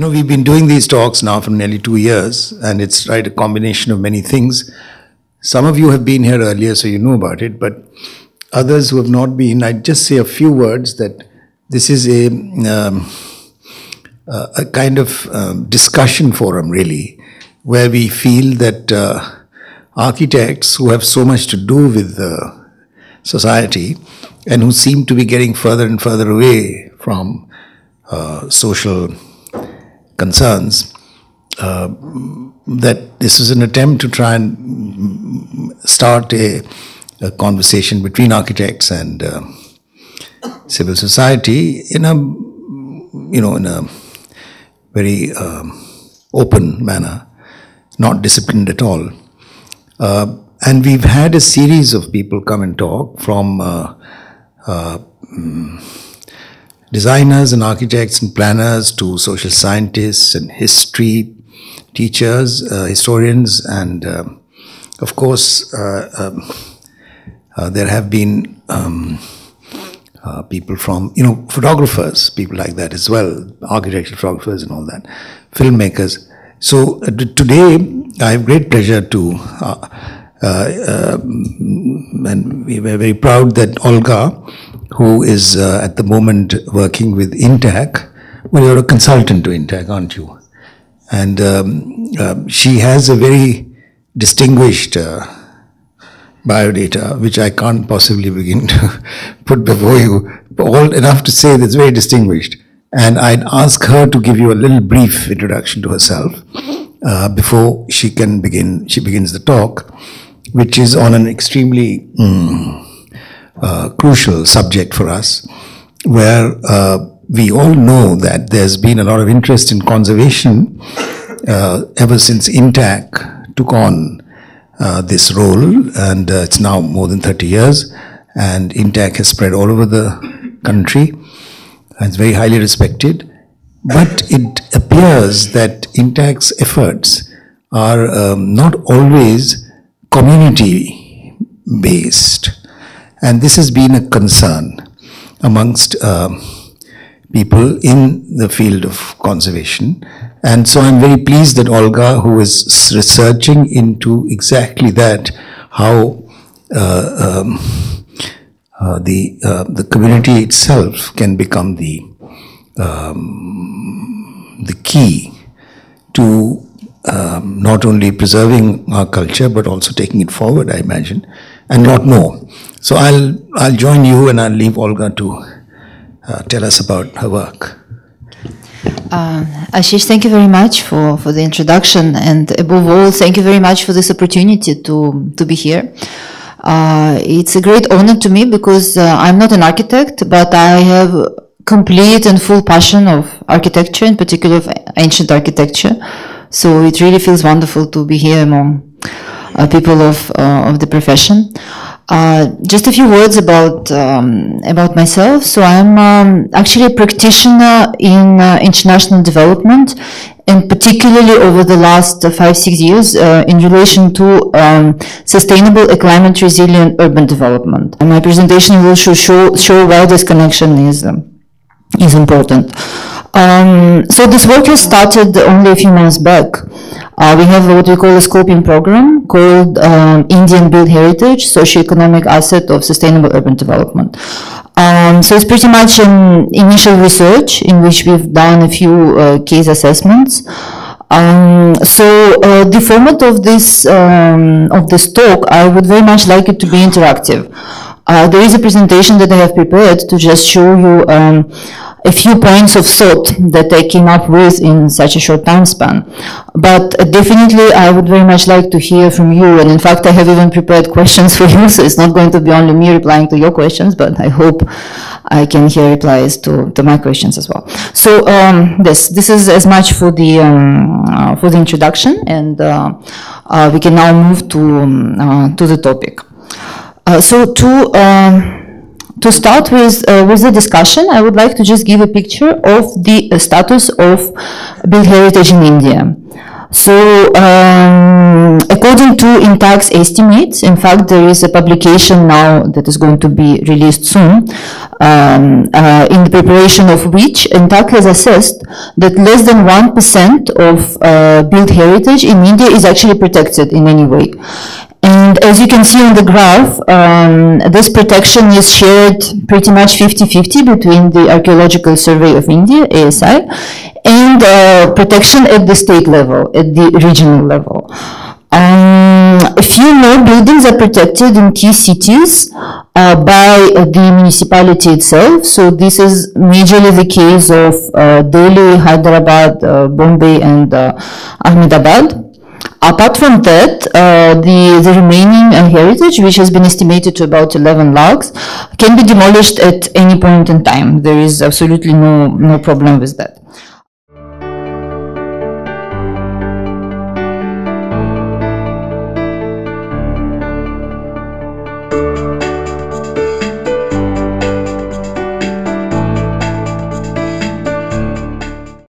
you know, we've been doing these talks now for nearly two years, and it's right a combination of many things. Some of you have been here earlier, so you know about it, but others who have not been, I'd just say a few words that this is a um, a kind of um, discussion forum, really, where we feel that uh, architects who have so much to do with society and who seem to be getting further and further away from uh, social concerns, uh, that this is an attempt to try and start a, a conversation between architects and uh, civil society in a, you know, in a very um, open manner, not disciplined at all. Uh, and we've had a series of people come and talk from uh, uh, designers and architects and planners to social scientists and history teachers, uh, historians, and um, of course, uh, um, uh, there have been um, uh, people from, you know, photographers, people like that as well, architectural photographers and all that, filmmakers. So today, I have great pleasure to, uh, uh, um, and we were very proud that Olga, who is uh, at the moment working with INTACH, well, you're a consultant to INTACH, aren't you? And um, she has a very distinguished biodata, which I can't possibly begin to put before you, all enough to say that it's very distinguished. And I'd ask her to give you a little brief introduction to herself uh, before she can begin. She begins the talk, which is on an extremely mm, uh, crucial subject for us, where uh, we all know that there's been a lot of interest in conservation uh, ever since INTACH took on uh, this role, and uh, it's now more than 30 years. And INTACH has spread all over the country, and it's very highly respected. But it appears that INTACH's efforts are um, not always community based, and this has been a concern amongst uh, people in the field of conservation and so I'm very pleased that Olga, who is researching into exactly that, how uh, um, uh, the uh, the community itself can become the um, the key to um, not only preserving our culture but also taking it forward. I imagine, and not more. So I'll I'll join you and I'll leave Olga to uh, tell us about her work. Uh, Ashish, thank you very much for, for the introduction, and above all, thank you very much for this opportunity to, to be here. Uh, it's a great honor to me because uh, I'm not an architect, but I have complete and full passion of architecture, in particular of ancient architecture. So it really feels wonderful to be here among uh, people of, uh, of the profession. Uh, just a few words about um, about myself. So I'm um, actually a practitioner in uh, international development, and particularly over the last five six years uh, in relation to um, sustainable, climate resilient urban development. And my presentation will show show, show why this connection is um, is important. Um, so this work has started only a few months back. Uh, we have what we call a scoping program called um, Indian Built Heritage, Socioeconomic Asset of Sustainable Urban Development. Um, so it's pretty much an initial research in which we've done a few uh, case assessments. Um, so uh, the format of this um, of this talk, I would very much like it to be interactive. Uh, there is a presentation that I have prepared to just show you um, a few points of thought that I came up with in such a short time span. But definitely I would very much like to hear from you. And in fact, I have even prepared questions for you. So it's not going to be only me replying to your questions, but I hope I can hear replies to, to my questions as well. So um, this, this is as much for the, um, uh, for the introduction. And uh, uh, we can now move to, um, uh, to the topic. Uh, so to, um, to start with, uh, with the discussion, I would like to just give a picture of the uh, status of built heritage in India. So, um, according to INTACH's estimates, in fact, there is a publication now that is going to be released soon, um, uh, in the preparation of which Intag has assessed that less than 1% of uh, built heritage in India is actually protected in any way. And as you can see on the graph, um, this protection is shared pretty much 50-50 between the Archaeological Survey of India, ASI, and uh, protection at the state level, at the regional level. Um, a few more buildings are protected in key cities uh, by uh, the municipality itself. So this is majorly the case of uh, Delhi, Hyderabad, uh, Bombay, and uh, Ahmedabad. Apart from that, uh, the, the remaining uh, heritage, which has been estimated to about 11 lakhs, can be demolished at any point in time. There is absolutely no, no problem with that.